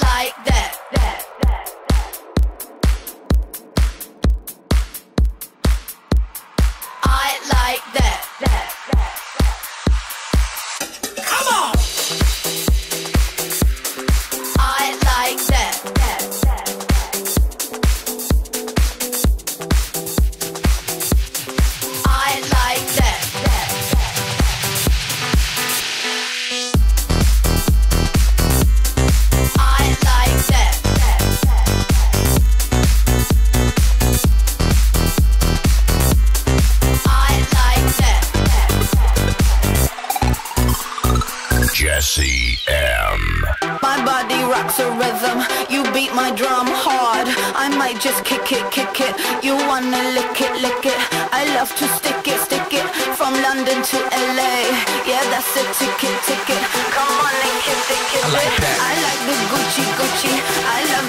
like that. that, Jesse M. My body rocks a rhythm. You beat my drum hard. I might just kick it, kick it. You wanna lick it, lick it. I love to stick it, stick it. From London to LA. Yeah, that's a ticket, ticket. Come on and kiss it, kiss I like it. that. I like the Gucci, Gucci. I love the dollar bill.